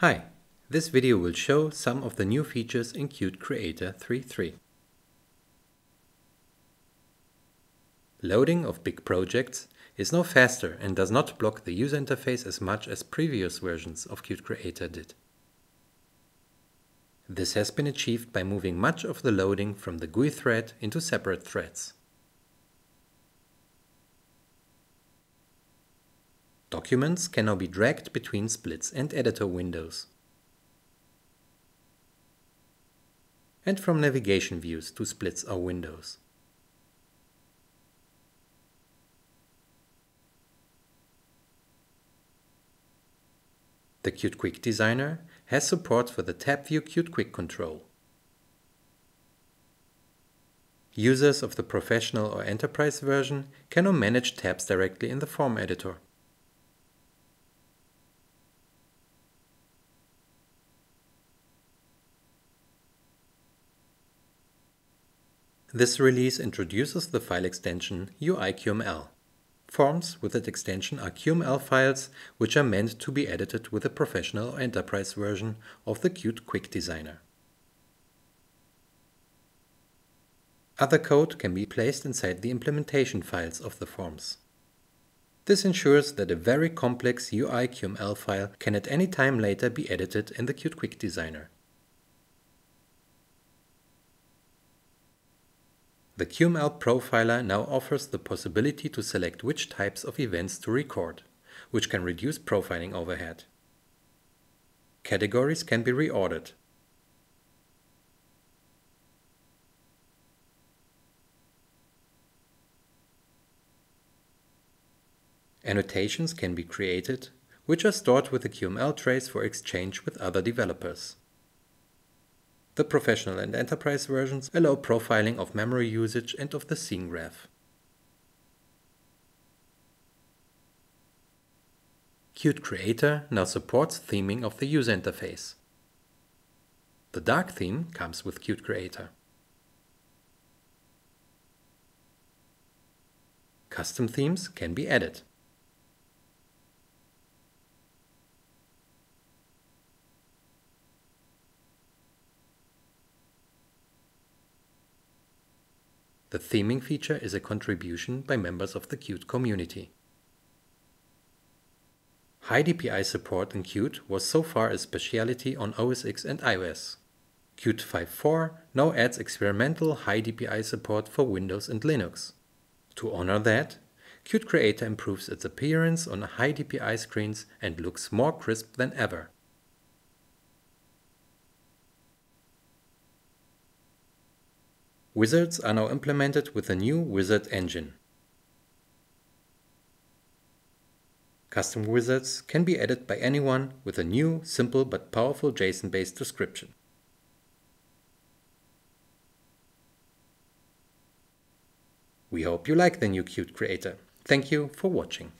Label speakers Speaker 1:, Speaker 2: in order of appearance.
Speaker 1: Hi, this video will show some of the new features in Qt Creator 3.3. Loading of big projects is now faster and does not block the user interface as much as previous versions of Qt Creator did. This has been achieved by moving much of the loading from the GUI thread into separate threads. Documents can now be dragged between splits and editor windows. And from navigation views to splits or windows. The Qt Quick Designer has support for the tab view Qt Quick control. Users of the professional or enterprise version can now manage tabs directly in the form editor. This release introduces the file extension UIQML. Forms with that extension are QML files which are meant to be edited with a professional or enterprise version of the Qt Quick Designer. Other code can be placed inside the implementation files of the forms. This ensures that a very complex UI QML file can at any time later be edited in the Qt Quick Designer. The QML profiler now offers the possibility to select which types of events to record, which can reduce profiling overhead. Categories can be reordered. Annotations can be created, which are stored with the QML trace for exchange with other developers. The professional and enterprise versions allow profiling of memory usage and of the scene graph. Qt Creator now supports theming of the user interface. The dark theme comes with Qt Creator. Custom themes can be added. The theming feature is a contribution by members of the Qt community. High DPI support in Qt was so far a speciality on OS X and iOS. Qt 5.4 now adds experimental high DPI support for Windows and Linux. To honor that, Qt Creator improves its appearance on high DPI screens and looks more crisp than ever. Wizards are now implemented with a new wizard engine. Custom wizards can be added by anyone with a new, simple but powerful JSON-based description. We hope you like the new Qt Creator. Thank you for watching.